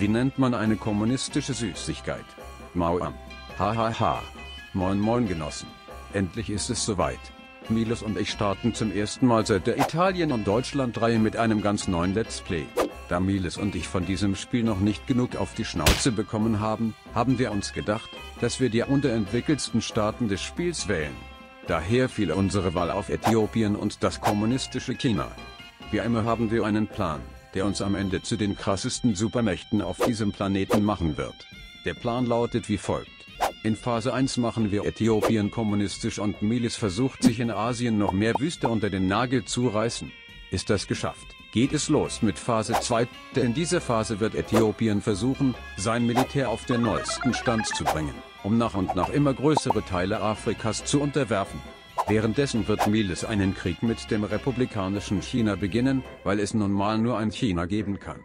Wie nennt man eine kommunistische Süßigkeit? Mauern. Hahaha. Ha, ha. Moin moin Genossen. Endlich ist es soweit. Milos und ich starten zum ersten Mal seit der Italien- und Deutschland-Reihe mit einem ganz neuen Let's Play. Da Miles und ich von diesem Spiel noch nicht genug auf die Schnauze bekommen haben, haben wir uns gedacht, dass wir die unterentwickelsten Staaten des Spiels wählen. Daher fiel unsere Wahl auf Äthiopien und das kommunistische China. Wie immer haben wir einen Plan, der uns am Ende zu den krassesten Supermächten auf diesem Planeten machen wird. Der Plan lautet wie folgt. In Phase 1 machen wir Äthiopien kommunistisch und Milis versucht sich in Asien noch mehr Wüste unter den Nagel zu reißen. Ist das geschafft? geht es los mit Phase 2, denn in dieser Phase wird Äthiopien versuchen, sein Militär auf den neuesten Stand zu bringen, um nach und nach immer größere Teile Afrikas zu unterwerfen. Währenddessen wird Miles einen Krieg mit dem republikanischen China beginnen, weil es nun mal nur ein China geben kann.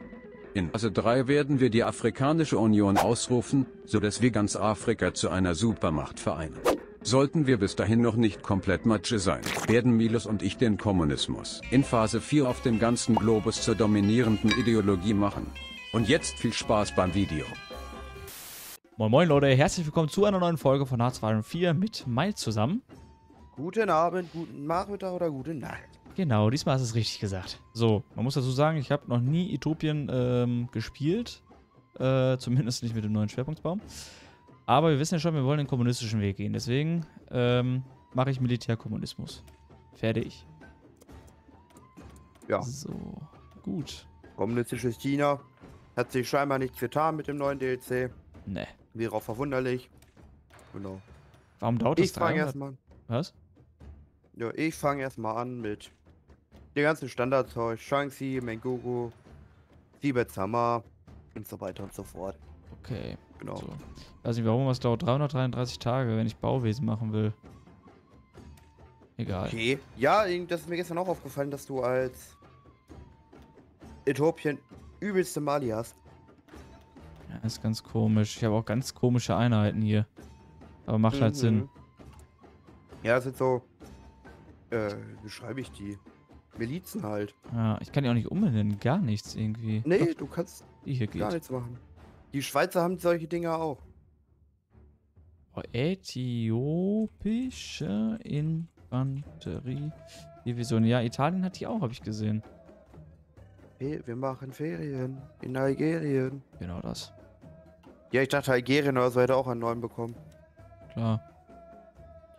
In Phase 3 werden wir die Afrikanische Union ausrufen, so dass wir ganz Afrika zu einer Supermacht vereinen. Sollten wir bis dahin noch nicht komplett Matsche sein, werden Milos und ich den Kommunismus in Phase 4 auf dem ganzen Globus zur dominierenden Ideologie machen. Und jetzt viel Spaß beim Video. Moin moin Leute, herzlich willkommen zu einer neuen Folge von H204 mit Miles zusammen. Guten Abend, guten Nachmittag oder gute Nacht. Genau, diesmal ist es richtig gesagt. So, man muss dazu sagen, ich habe noch nie Utopien ähm, gespielt. Äh, zumindest nicht mit dem neuen Schwerpunktbaum. Aber wir wissen ja schon, wir wollen den kommunistischen Weg gehen. Deswegen ähm, mache ich Militärkommunismus. Fertig. Ja. So, gut. Kommunistisches China hat sich scheinbar nichts getan mit dem neuen DLC. Ne. Wäre auch verwunderlich. Genau. Warum dauert das Ich fange erstmal. Was? Ja, ich fange erstmal an mit dem ganzen Standardzeug. Shang-Chi, Mengoku, Tibet und so weiter und so fort. Okay. Genau. So. Weiß nicht warum, was dauert 333 Tage, wenn ich Bauwesen machen will. Egal. Okay. Ja, das ist mir gestern auch aufgefallen, dass du als Äthiopien übelste Mali hast. Ja, ist ganz komisch. Ich habe auch ganz komische Einheiten hier. Aber macht halt Sinn. Mhm. Ja, das sind so. Äh, wie schreibe ich die? Milizen halt. Ja, ich kann die auch nicht umbenennen. Gar nichts irgendwie. Nee, Doch, du kannst die hier geht. gar nichts machen. Die Schweizer haben solche Dinger auch. Oh, äthiopische Infanterie-Division. Ja, Italien hat die auch, habe ich gesehen. Wir machen Ferien in Algerien. Genau das. Ja, ich dachte, Algerien oder so hätte auch einen neuen bekommen. Klar.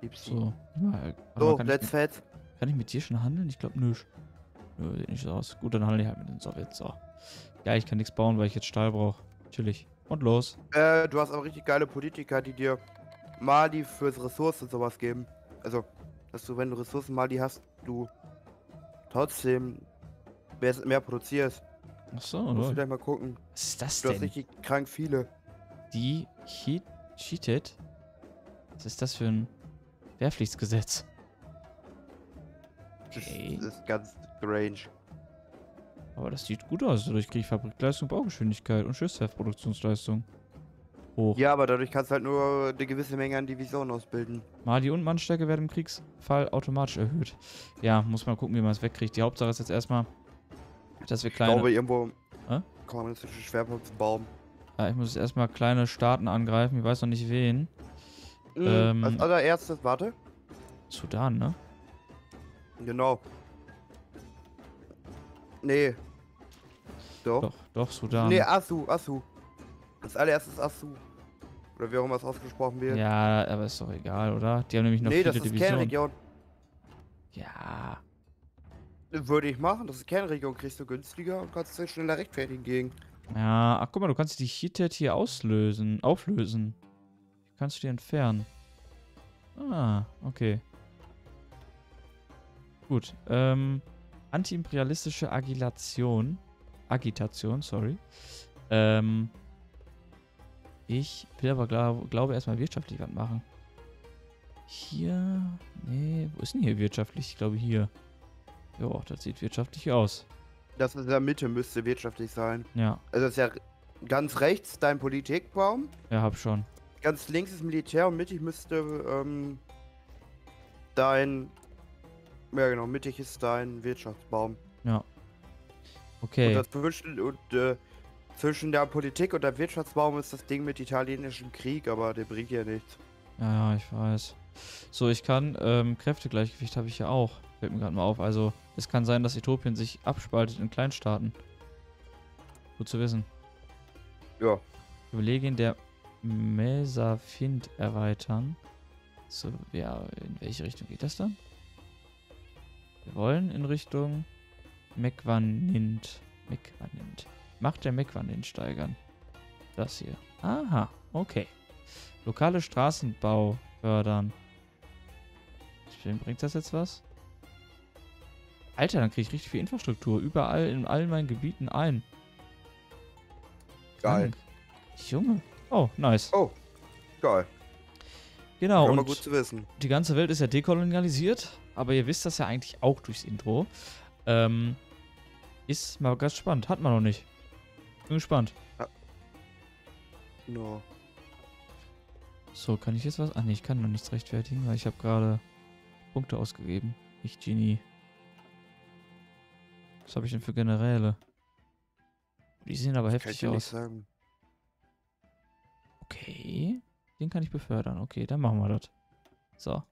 Gibt's so. Mal, so, let's fett. Kann ich mit dir schon handeln? Ich glaube nicht. Nö, sieht nicht so aus. Gut, dann handle ich halt mit den Sowjets. So. Ja, ich kann nichts bauen, weil ich jetzt Stahl brauche. Chillig. Und los. Äh, du hast aber richtig geile Politiker, die dir Mali fürs Ressourcen sowas geben. Also, dass du, wenn du Ressourcen Mali hast, du trotzdem mehr produzierst. Ach so, oder? Musst du gleich mal gucken. Was ist das du denn? Du hast richtig krank viele. Die Heat Cheated? Was ist das für ein Wehrpflichtsgesetz? Okay. Das ist ganz strange. Aber das sieht gut aus. Dadurch kriege ich Fabrikleistung, Baugeschwindigkeit und Schiffswerfproduktionsleistung hoch. Ja, aber dadurch kannst du halt nur eine gewisse Menge an Divisionen ausbilden. Mali und Mannstärke werden im Kriegsfall automatisch erhöht. Ja, muss mal gucken, wie man es wegkriegt. Die Hauptsache ist jetzt erstmal, dass wir kleine... Ich glaube, irgendwo Hä? kommunistische Schwerpunkte bauen. Ja, ich muss jetzt erstmal kleine Staaten angreifen. Ich weiß noch nicht wen. Mhm, ähm, als allererstes, warte. Sudan, ne? Genau. Nee. Doch. Doch, doch, Sudan. Nee, Asu, Asu. Das allererstes Asu. Oder wie auch immer es ausgesprochen wird. Ja, aber ist doch egal, oder? Die haben nämlich noch nee, viele das ist Divisionen. Kernregion. Ja. Würde ich machen. Das ist Kernregion, kriegst du günstiger und kannst dich schneller rechtfertigen gegen. Ja, ach guck mal, du kannst die Hitet hier auslösen, auflösen. Kannst du die entfernen? Ah, okay. Gut, ähm, antiimperialistische Agilation. Agitation, sorry. Ähm, ich will aber glaub, glaube erstmal wirtschaftlich was machen. Hier, nee, wo ist denn hier wirtschaftlich? Ich glaube hier. Jo, das sieht wirtschaftlich aus. Das in der Mitte müsste wirtschaftlich sein. Ja. Also das ist ja ganz rechts dein Politikbaum. Ja, hab schon. Ganz links ist Militär und mittig müsste ähm, dein ja, genau, mittig ist dein Wirtschaftsbaum. Ja. Okay. Und dazwischen und äh, zwischen der Politik und der Wirtschaftsbaum ist das Ding mit italienischem Krieg, aber der bringt ja nichts. Ja, ja, ich weiß. So, ich kann, ähm, Kräftegleichgewicht habe ich ja auch. Fällt mir gerade mal auf. Also, es kann sein, dass Äthiopien sich abspaltet in Kleinstaaten. Gut zu wissen. Ja. Privilegien der Mesafind erweitern. So, ja, in welche Richtung geht das dann? Wir wollen in Richtung Mekwanint. Mekwanint. Macht der Mekwanint steigern. Das hier. Aha, okay. Lokale Straßenbau fördern. Wem bringt das jetzt was? Alter, dann kriege ich richtig viel Infrastruktur. Überall in allen meinen Gebieten ein. Geil. Krank. Junge. Oh, nice. Oh, geil. Genau, und gut zu wissen. die ganze Welt ist ja dekolonialisiert, aber ihr wisst das ja eigentlich auch durchs Intro. Ähm, ist mal ganz spannend. Hat man noch nicht. Bin gespannt. No. So, kann ich jetzt was? Ah, nee, ich kann noch nichts rechtfertigen, weil ich habe gerade Punkte ausgegeben. Ich, Genie. Was habe ich denn für Generäle? Die sehen aber Kann heftig ich dir nicht aus. sagen. Okay. Den kann ich befördern. Okay, dann machen wir das. So.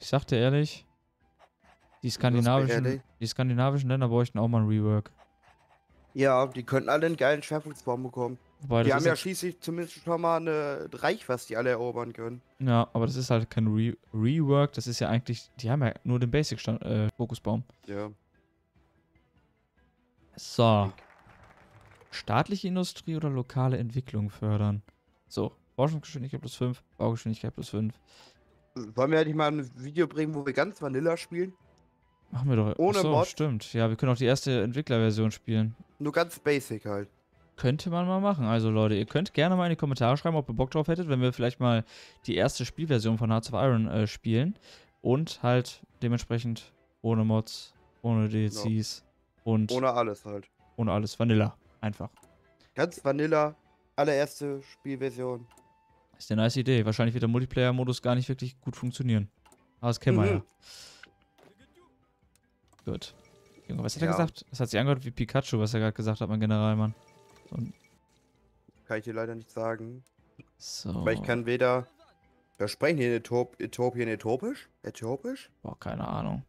Ich sagte ehrlich, die skandinavischen, ehrlich? die skandinavischen Länder bräuchten auch mal ein Rework. Ja, die könnten alle einen geilen Schwerpunktsbaum bekommen. Wobei, Die haben ja jetzt- schließlich zumindest schon mal eine Reich, was die alle erobern können. ja, aber das ist halt kein Re Rework. Das ist ja eigentlich, die haben ja nur den Basic-Fokusbaum. Ja. So. Staatliche Industrie oder lokale Entwicklung fördern. So, Forschungsgeschwindigkeit plus 5, Baugeschwindigkeit plus 5. Wollen wir nicht mal ein Video bringen, wo wir ganz Vanilla spielen? Machen wir doch. Ohne Achso, Mod? stimmt. Ja, wir können auch die erste Entwicklerversion spielen. Nur ganz basic halt. Könnte man mal machen. Also Leute, ihr könnt gerne mal in die Kommentare schreiben, ob ihr Bock drauf hättet, wenn wir vielleicht mal die erste Spielversion von Hearts of Iron äh, spielen. Und halt dementsprechend ohne Mods, ohne DLCs und ohne, Ohne alles halt. alles. Vanilla. Einfach. Ganz Vanilla, allererste Spielversion. Ist eine nice Idee. Wahrscheinlich wird der Multiplayer-Modus gar nicht wirklich gut funktionieren. Aber das kennen wir ja. Mhm. Gut. Junge, was hat er Ja. gesagt? Das hat sich angehört wie Pikachu, was er gerade gesagt hat, mein Generalmann. So, Kann ich dir leider nicht sagen. so. Weil ich kann weder. Wer sprechen hier in Äthiop Äthiopien Äthiopisch? Äthiopisch? Boah, keine Ahnung.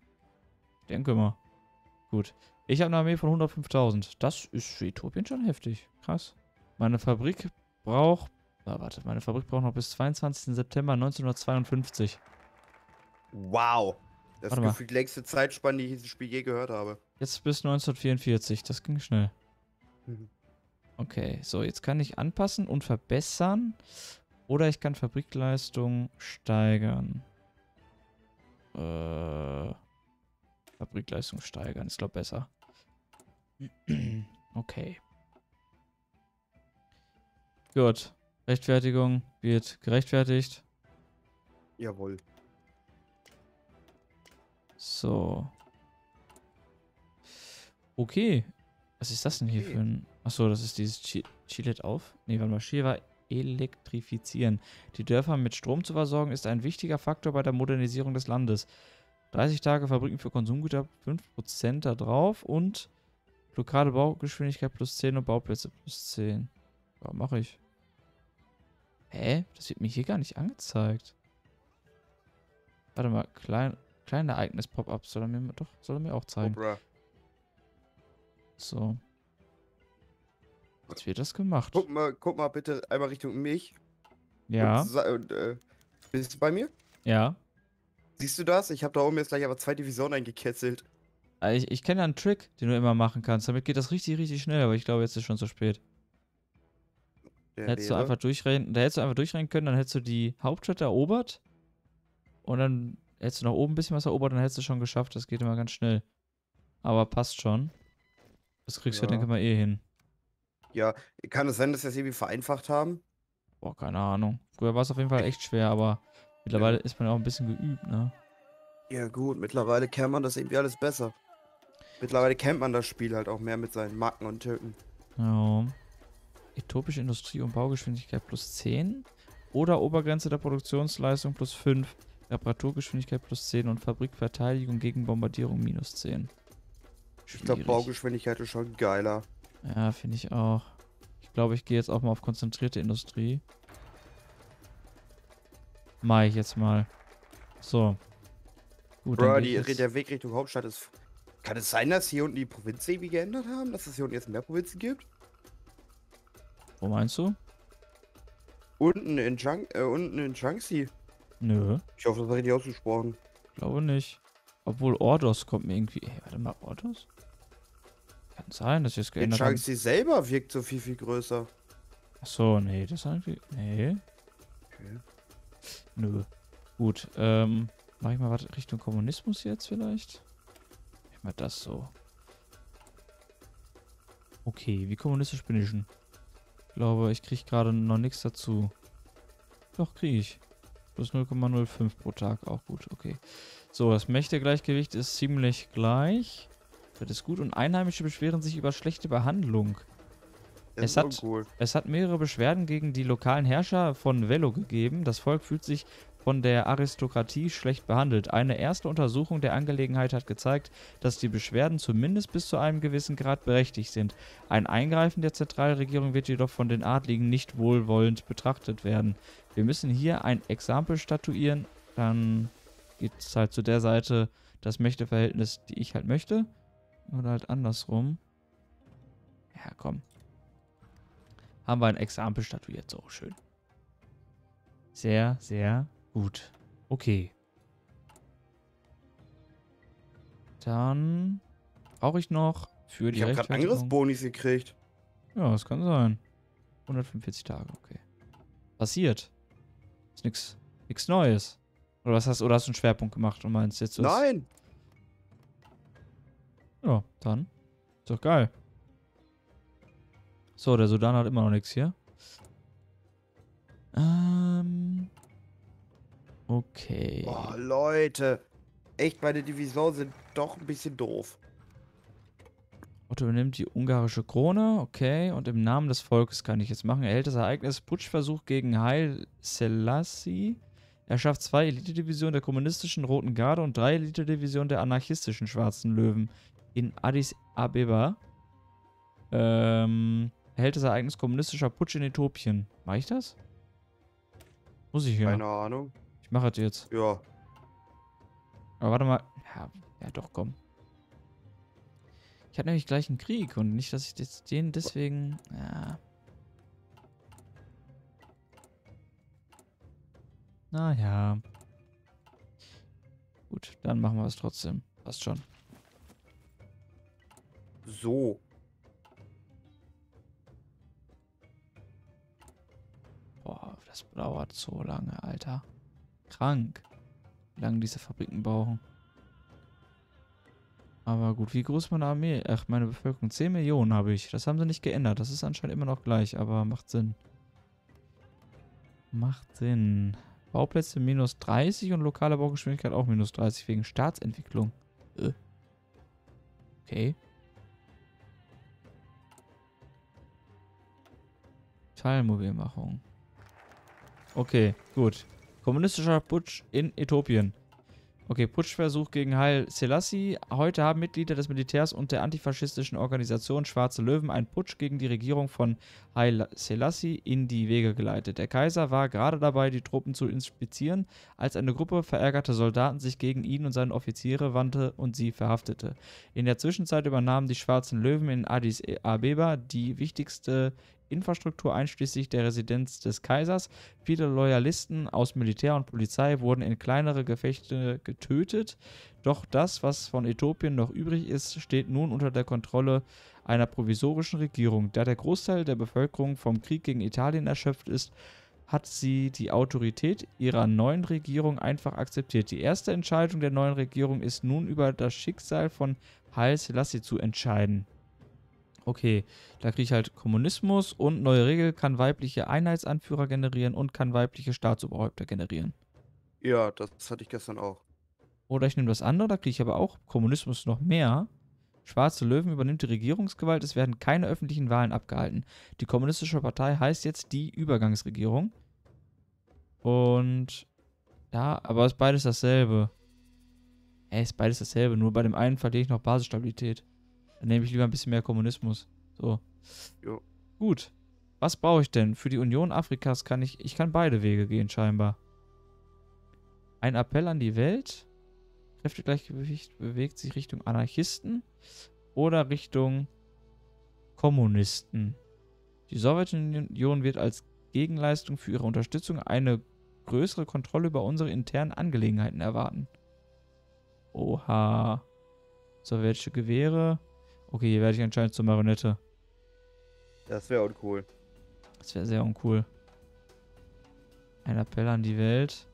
Ich denke mal. Gut. Ich habe eine Armee von 105.000. Das ist für Äthiopien schon heftig. Krass. Meine Fabrik braucht. Ah, warte, meine Fabrik braucht noch bis 22. September 1952. Wow. Das ist die längste Zeitspanne, die ich in diesem Spiel je gehört habe. Jetzt bis 1944. Das ging schnell. Mhm. Okay, so, jetzt kann ich anpassen und verbessern. Oder ich kann Fabrikleistung steigern. Äh, Fabrikleistung steigern, ist glaube besser. okay. Gut. Rechtfertigung wird gerechtfertigt. Jawohl. So. Okay. Was ist das denn hier Okay. für ein. Achso, das ist dieses Chi- Chilet auf. Nee, warte mal. War elektrifizieren. Die Dörfer mit Strom zu versorgen ist ein wichtiger Faktor bei der Modernisierung des Landes. 30 Tage Fabriken für Konsumgüter, 5% da drauf und lokale Baugeschwindigkeit plus 10 und Bauplätze plus 10. Ja, mache ich. Hä? Das wird mir hier gar nicht angezeigt. Warte mal, klein, klein Ereignis Pop-up soll er mir doch soll er mir auch zeigen. Cobra. So. Jetzt wird das gemacht. Guck mal, guck mal bitte einmal Richtung mich. Ja, Und, äh, bist du bei mir? ja. Siehst du das? Ich habe da oben jetzt gleich aber zwei Divisionen eingeketzelt. Also Ich, ich kenne einen Trick, den du immer machen kannst. Damit geht das richtig, richtig schnell, aber ich glaube, jetzt ist schon zu spät. Der Da hättest du einfach durchrennen, da hättest du einfach durchrennen können, dann hättest du die Hauptstadt erobert und dann hättest du nach oben ein bisschen was erobert, dann hättest du schon geschafft. Das geht immer ganz schnell. Aber passt schon. Das kriegst du, Ja. denke ich mal, eh hin. Kann es sein, dass wir es irgendwie vereinfacht haben? Boah, keine Ahnung. Früher war es auf jeden Fall echt schwer, aber mittlerweile ist man auch ein bisschen geübt, ne? Ja gut, mittlerweile kennt man das irgendwie alles besser. Mittlerweile kennt man das Spiel halt auch mehr mit seinen Marken und Töten. Ja. Äthiopische Industrie- und Baugeschwindigkeit plus 10 oder Obergrenze der Produktionsleistung plus 5, Reparaturgeschwindigkeit plus 10 und Fabrikverteidigung gegen Bombardierung minus 10. Ich glaube, Schwierig. Baugeschwindigkeit ist schon geiler. Ja, finde ich auch. Ich glaube, ich gehe jetzt auch mal auf konzentrierte Industrie. Mach ich jetzt mal. So. Gut, Bro, die, jetzt, der Weg Richtung Hauptstadt ist. Kann es sein, dass hier unten die Provinzen irgendwie geändert haben? Dass es hier unten jetzt mehr Provinzen gibt? Wo meinst du? Unten in Jang, äh, unten in Jiangxi. Nö, Ich hoffe, das war richtig ausgesprochen. glaube nicht. Obwohl Ordos kommt mir irgendwie. Ey, warte mal, Ordos? Kann sein, dass ich es geändert habe. Jiangxi selber wirkt so viel, viel größer. Achso, nee, das ist irgendwie. Nee. Okay. Nö. Gut, ähm, mach ich mal was Richtung Kommunismus jetzt vielleicht? Ich mal das so. Okay, wie kommunistisch bin ich denn? Ich glaube, ich kriege gerade noch nichts dazu. Doch, kriege ich. Plus 0,05 pro Tag, auch gut, okay. So, das Mächtegleichgewicht ist ziemlich gleich. Das ist gut. Und Einheimische beschweren sich über schlechte Behandlung. Es hat- uncool. Es hat mehrere Beschwerden gegen die lokalen Herrscher von Velo gegeben. Das Volk fühlt sich von der Aristokratie schlecht behandelt. Eine erste Untersuchung der Angelegenheit hat gezeigt, dass die Beschwerden zumindest bis zu einem gewissen Grad berechtigt sind. Ein Eingreifen der Zentralregierung wird jedoch von den Adligen nicht wohlwollend betrachtet werden. Wir müssen hier ein Exempel statuieren. Dann geht es halt zu der Seite das Mächteverhältnis, die ich halt möchte. Oder halt andersrum. Ja, komm haben wir ein Exempel statuiert. So, schön. Sehr, sehr gut. Okay. Dann brauche ich noch für die Ich habe gerade Angriffsbonis gekriegt. Ja, das kann sein. 145 Tage, okay. Passiert. Ist nix, nix Neues. Oder was hast, oder hast du einen Schwerpunkt gemacht und meinst jetzt so? Nein! Ja, dann. Ist doch geil. So, der Sudan hat immer noch nichts hier. Okay. Oh, Leute. Echt, meine Divisionen sind doch ein bisschen doof. Otto übernimmt die ungarische Krone, okay. Und im Namen des Volkes kann ich jetzt machen. Er hält das Ereignis Putschversuch gegen Haile Selassie. Er schafft zwei Elitedivisionen der kommunistischen Roten Garde und drei Elitedivisionen der anarchistischen Schwarzen Löwen in Addis Abeba. Ähm, er hält das Ereignis kommunistischer Putsch in Äthiopien. Mach ich das? Muss ich ja. Keine Ahnung. Ich mache es jetzt. Ja. Aber warte mal. Ja, ja doch, komm. Ich habe nämlich gleich einen Krieg und nicht, dass ich jetzt den deswegen. Ja. Naja. Gut, dann machen wir es trotzdem. Passt schon. So. Boah, das dauert so lange, Alter. Krank. Wie lange diese Fabriken brauchen. Aber gut, wie groß meine Armee? Ach, meine Bevölkerung. 10 Millionen habe ich. Das haben sie nicht geändert. Das ist anscheinend immer noch gleich, aber macht Sinn. Macht Sinn. Bauplätze minus 30 und lokale Baugeschwindigkeit auch minus 30 wegen Staatsentwicklung. Äh. Okay. Teilmobilmachung. Okay, gut. Kommunistischer Putsch in Äthiopien. Okay, Putschversuch gegen Haile Selassie. Heute haben Mitglieder des Militärs und der antifaschistischen Organisation Schwarze Löwen einen Putsch gegen die Regierung von Haile Selassie in die Wege geleitet. Der Kaiser war gerade dabei, die Truppen zu inspizieren, als eine Gruppe verärgerter Soldaten sich gegen ihn und seine Offiziere wandte und sie verhaftete. In der Zwischenzeit übernahmen die Schwarzen Löwen in Addis Abeba die wichtigste Infrastruktur einschließlich der Residenz des Kaisers. Viele Loyalisten aus Militär und Polizei wurden in kleinere Gefechte getötet. Doch das, was von Äthiopien noch übrig ist, steht nun unter der Kontrolle einer provisorischen Regierung. Da der Großteil der Bevölkerung vom Krieg gegen Italien erschöpft ist, hat sie die Autorität ihrer neuen Regierung einfach akzeptiert. Die erste Entscheidung der neuen Regierung ist nun über das Schicksal von Haile Selassie zu entscheiden. Okay, da kriege ich halt Kommunismus und neue Regel kann weibliche Einheitsanführer generieren und kann weibliche Staatsoberhäupter generieren. Ja, das hatte ich gestern auch. Oder ich nehme das andere, da kriege ich aber auch Kommunismus noch mehr. Schwarze Löwen übernimmt die Regierungsgewalt, es werden keine öffentlichen Wahlen abgehalten. Die kommunistische Partei heißt jetzt die Übergangsregierung. Und ja, aber ist beides dasselbe. Ey, ist beides dasselbe, nur bei dem einen verliere ich noch Basisstabilität. Dann nehme ich lieber ein bisschen mehr Kommunismus. So. Jo. Gut. Was brauche ich denn? Für die Union Afrikas kann ich. Ich kann beide Wege gehen, scheinbar. Ein Appell an die Welt. Kräftegleichgewicht bewegt sich Richtung Anarchisten oder Richtung Kommunisten. Die Sowjetunion wird als Gegenleistung für ihre Unterstützung eine größere Kontrolle über unsere internen Angelegenheiten erwarten. Oha. Sowjetische Gewehre. Okay, hier werde ich anscheinend zur Marionette. Das wäre uncool. Das wäre sehr uncool. Ein Appell an die Welt.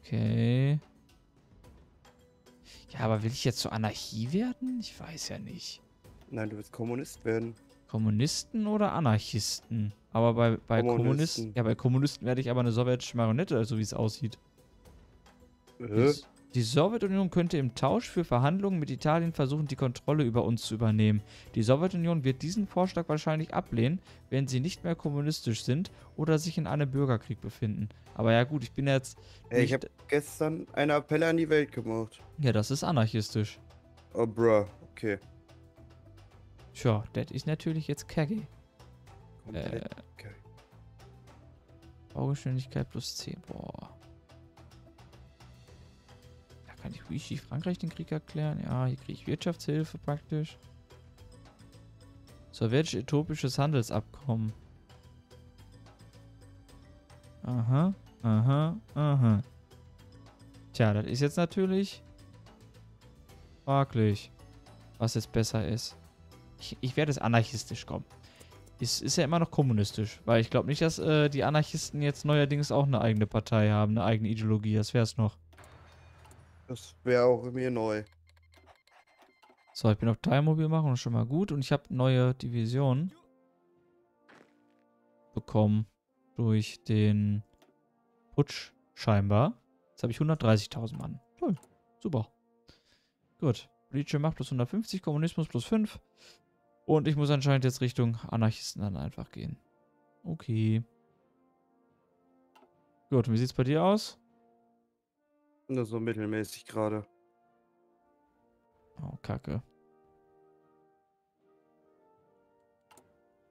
Okay. Ja, aber will ich jetzt zur Anarchie werden? Ich weiß ja nicht. Nein, du willst Kommunist werden. Kommunisten oder Anarchisten? Aber bei, bei Kommunisten. Kommunisten. Ja, bei Kommunisten werde ich aber eine sowjetische Marionette, so wie es aussieht. Äh? Die, die Sowjetunion könnte im Tausch für Verhandlungen mit Italien versuchen, die Kontrolle über uns zu übernehmen. Die Sowjetunion wird diesen Vorschlag wahrscheinlich ablehnen, wenn sie nicht mehr kommunistisch sind oder sich in einem Bürgerkrieg befinden. Aber ja gut, ich bin jetzt. Ich habe gestern eine Appelle an die Welt gemacht. ja, das ist anarchistisch. Oh, bruh. Okay. Tja, das ist natürlich jetzt kacke. Komplett. Äh, Okay. Baugeschwindigkeit plus 10. Boah. Kann ich Vichy Frankreich den Krieg erklären. Ja, hier kriege ich Wirtschaftshilfe praktisch. Sowjetisch-äthiopisches Handelsabkommen. Aha, aha, aha. Tja, das ist jetzt natürlich fraglich, was jetzt besser ist. Ich, ich werde es anarchistisch kommen. Ist, ist ja immer noch kommunistisch, weil ich glaube nicht, dass äh, die Anarchisten jetzt neuerdings auch eine eigene Partei haben, eine eigene Ideologie. Das wäre es noch. Das wäre auch mir neu. So, ich bin auf Teilmobil machen, schon mal gut. Und ich habe neue Divisionen bekommen durch den Putsch scheinbar. Jetzt habe ich 130.000 Mann. Toll, super. Gut. Politische Macht plus 150, Kommunismus plus 5. Und ich muss anscheinend jetzt Richtung Anarchisten dann einfach gehen. Okay. Gut, und wie sieht's bei dir aus? Nur so mittelmäßig gerade. Oh, Kacke.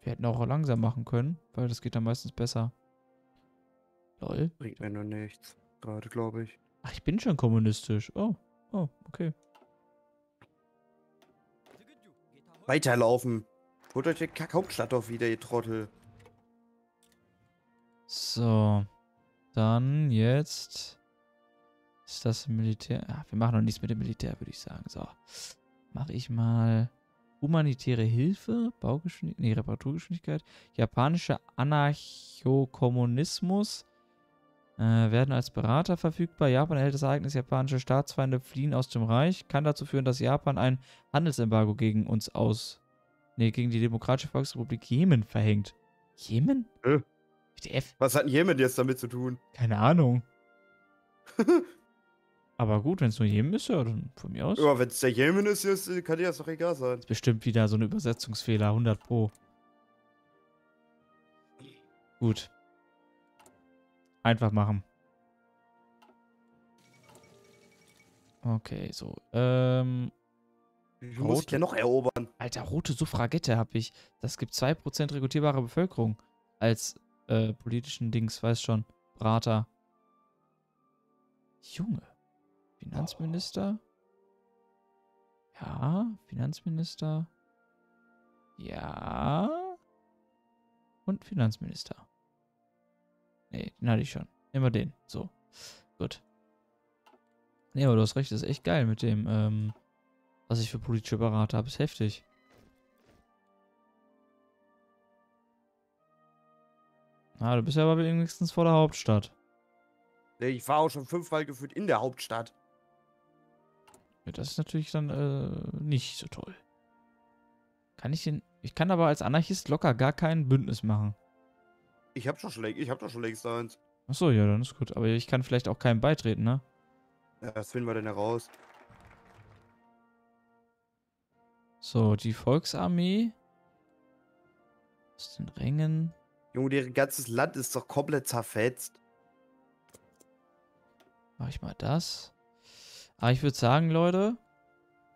Wir hätten auch langsam machen können, weil das geht dann meistens besser. Lol. Bringt mir nur nichts. Gerade, glaube ich. Ach, ich bin schon kommunistisch. Oh, oh, okay. Weiterlaufen. Holt euch die Kack-Hauptstadt doch wieder, ihr Trottel. So. Dann jetzt ist das Militär. Ah, wir machen noch nichts mit dem Militär, würde ich sagen. So. Mache ich mal humanitäre Hilfe, Baugeschwindigkeit, nee, Reparaturgeschwindigkeit, japanischer Anarchokommunismus äh, werden als Berater verfügbar. Japan erhält das Ereignis, japanische Staatsfeinde fliehen aus dem Reich. Kann dazu führen, dass Japan ein Handelsembargo gegen uns aus. Nee, gegen die Demokratische Volksrepublik Jemen verhängt. Jemen? Äh. WTF? Was hat Jemen jetzt damit zu tun? Keine Ahnung. Aber gut, wenn es nur Jemen ist, ja, dann von mir aus. Ja, wenn es der Jemen ist, ist, kann dir das doch egal sein. Ist bestimmt wieder so eine Übersetzungsfehler, 100 pro. Gut. Einfach machen. Okay, so. Ähm, Wie muss ich denn noch erobern? Alter, rote Suffragette habe ich. Das gibt 2% rekrutierbare Bevölkerung als äh, politischen Dings, weiß schon. Berater. Junge. Finanzminister? Ja, Finanzminister. Ja. Und Finanzminister. Nee, den hatte ich schon. Immer den. So. Gut. Nee, aber du hast recht, das ist echt geil mit dem, ähm, was ich für politische Berater habe. Ist heftig. Ah, du bist ja aber wenigstens vor der Hauptstadt. Nee, ich war auch schon fünfmal gefühlt in der Hauptstadt. Ja, das ist natürlich dann äh, nicht so toll. Kann ich den. Ich kann aber als Anarchist locker gar kein Bündnis machen. Ich hab doch schon, läng- ich hab doch schon längst eins. Achso, ja, dann ist gut. Aber ich kann vielleicht auch keinem beitreten, ne? Ja, das finden wir denn heraus. So, die Volksarmee. Aus den Rängen. Junge, deren ganzes Land ist doch komplett zerfetzt. Mach ich mal das. Aber ich würde sagen, Leute,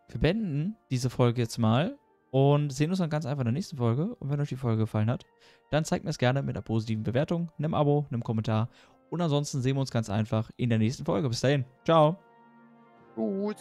wir beenden diese Folge jetzt mal und sehen uns dann ganz einfach in der nächsten Folge. Und wenn euch die Folge gefallen hat, dann zeigt mir es gerne mit einer positiven Bewertung, einem Abo, einem Kommentar. Und ansonsten sehen wir uns ganz einfach in der nächsten Folge. Bis dahin. Ciao. Gut.